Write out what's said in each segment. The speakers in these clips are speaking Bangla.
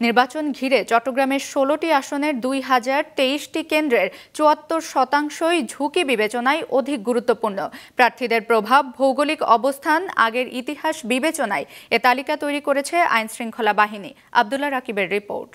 নির্বাচন ঘিরে চট্টগ্রামের ষোলোটি আসনের দুই হাজার তেইশটি কেন্দ্রের চুয়াত্তর শতাংশই ঝুঁকি বিবেচনায় অধিক গুরুত্বপূর্ণ। প্রার্থীদের প্রভাব, ভৌগোলিক অবস্থান, আগের ইতিহাস বিবেচনায় এ তালিকা তৈরি করেছে আইনশৃঙ্খলা বাহিনী। আবদুল্লাহ রাকিবের রিপোর্ট।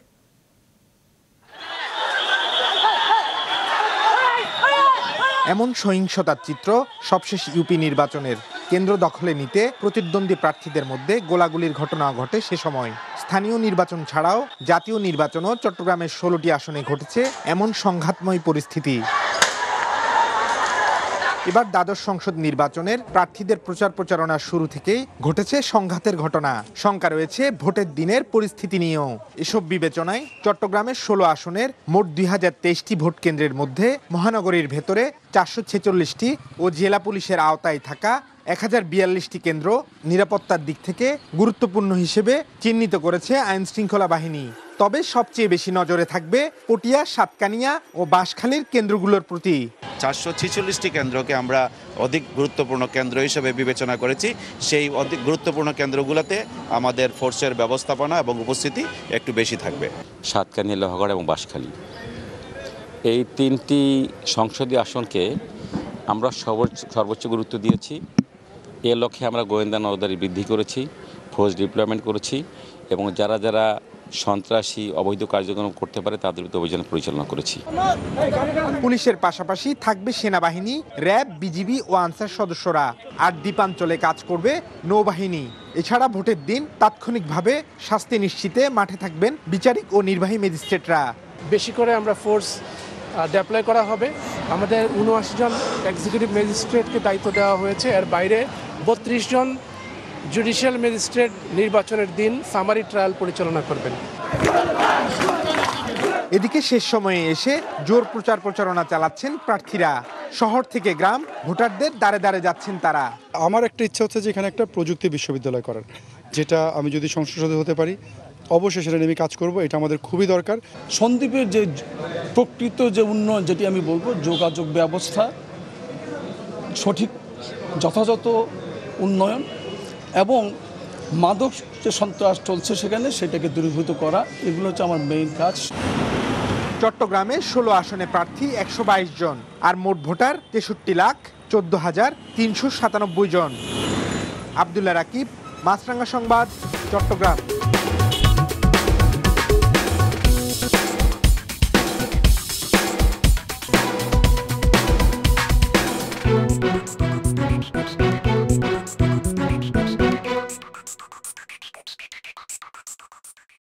এমন সহিংসতার চিত্র সবশেষ ইউপি নির্বাচনের কেন্দ্র দখলে নিতে প্রতিদ্বন্দ্বী প্রার্থীদের মধ্যে গোলাগুলির ঘটনা ঘটে সে সময়। স্থানীয় নির্বাচন ছাড়াও জাতীয় নির্বাচনও চট্টগ্রামের ষোলোটি আসনে ঘটেছে এমন সংঘাতময় পরিস্থিতি। এবার দ্বাদশ সংসদ নির্বাচনের প্রার্থীদের প্রচার প্রচারণার শুরু থেকেই ঘটেছে সংঘাতের ঘটনা। শঙ্কা রয়েছে ভোটের দিনের পরিস্থিতি নিয়েও। এসব বিবেচনায় চট্টগ্রামের ষোলো আসনের মোট দুই হাজার তেইশটি ভোট কেন্দ্রের মধ্যে মহানগরীর ভেতরে চারশো ছেচল্লিশটি ও জেলা পুলিশের আওতায় থাকা এক হাজার বিয়াল্লিশটি কেন্দ্র নিরাপত্তার দিক থেকে গুরুত্বপূর্ণ হিসেবে চিহ্নিত করেছে আইন শৃঙ্খলা বাহিনী। তবে সবচেয়ে বেশি নজরে থাকবে পটিয়া সাতকানিয়া ও বাঁশখালীর কেন্দ্রগুলোর প্রতি। চারশো ছেচল্লিশটি কেন্দ্রকে আমরা অধিক গুরুত্বপূর্ণ কেন্দ্র হিসেবে বিবেচনা করেছি। সেই অধিক গুরুত্বপূর্ণ কেন্দ্রগুলোতে আমাদের ফোর্সের ব্যবস্থাপনা এবং উপস্থিতি একটু বেশি থাকবে। সাতকানিয়া লোহাগড় এবং বাঁশখালী। এই তিনটি সংসদীয় আসনকে আমরা সর্বোচ্চ সর্বোচ্চ গুরুত্ব দিয়েছি। এ লক্ষ্যে আমরা গোয়েন্দা নজরদারি বৃদ্ধি করেছি ফোর্স ডিপ্লয়মেন্ট করেছি এবং যারা যারা সন্ত্রাসী অবৈধ কার্যক্রম করতে পারে তাদের বিরুদ্ধে অভিযান পরিচালনা করেছি। পুলিশের পাশাপাশি থাকবে সেনাবাহিনী র্যাব বিজিবি ও আনসার সদস্যরা। আর দ্বীপাঞ্চলে কাজ করবে নৌবাহিনী। এছাড়া ভোটের দিন তাৎক্ষণিকভাবে শাস্তি নিশ্চিতে মাঠে থাকবেন বিচারিক ও নির্বাহী ম্যাজিস্ট্রেটরা। বেশি করে আমরা ফোর্স ডেপ্লয় করা হবে। আমাদের উনআশি জন এক্সিকিউটিভ ম্যাজিস্ট্রেটকে দায়িত্ব দেওয়া হয়েছে। এর বাইরে বত্রিশ জন জুডিশিয়াল ম্যাজিস্ট্রেট নির্বাচনের দিন সামারি ট্রায়াল পরিচালনা করবেন। এদিকে শেষ সময়ে এসে জোর প্রচার প্রচারণা চালাচ্ছেন প্রার্থীরা। শহর থেকে গ্রাম ভোটারদের দ্বারে দ্বারে যাচ্ছেন তারা। আমার একটা ইচ্ছা হচ্ছে যে এখানে একটা প্রযুক্তি বিশ্ববিদ্যালয় করার। যেটা আমি যদি সংসদ হতে পারি অবশ্যই সেটা নিয়ে আমি কাজ করব এটা আমাদের খুবই দরকার। সন্দ্বীপের যে প্রকৃত যে উন্নয়ন যেটি আমি বলব যোগাযোগ ব্যবস্থা সঠিক যথাযথ উন্নয়ন এবং মাদক যে সন্ত্রাস চলছে সেখানে সেটাকে দূরীভূত করা, এগুলো হচ্ছে আমার মেইন কাজ। চট্টগ্রামে ষোলো আসনে প্রার্থী একশো বাইশ জন, আর মোট ভোটার তেষট্টি লাখ চোদ্দ হাজার তিনশো সাতানব্বই জন। আবদুল্লা রাকিব মাছরাঙ্গা সংবাদ, চট্টগ্রাম।